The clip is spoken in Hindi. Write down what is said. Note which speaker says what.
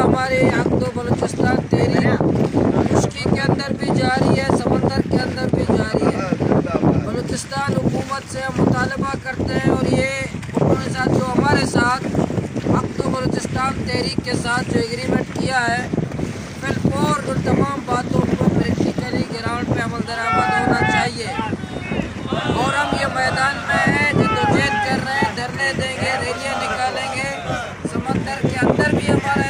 Speaker 1: हमारे हक दो बलूचिस्तान तेरी। खुशकी के अंदर भी जारी है समंदर के अंदर भी जारी है। बलूचिस्तान हुकूमत से हम मुतालबा करते हैं और ये उन्होंने साथ जो हमारे साथ हक दो बलूचिस्तान तहरीक के साथ जो एग्रीमेंट किया है फिर और उन तमाम बातों को प्रैक्टिकली ग्राउंड पे अमल दरामद होना चाहिए। और हम ये मैदान में हैं जद्दोजहद कर रहे हैं धरने देंगे रैलियाँ निकालेंगे समंदर के अंदर भी हमारा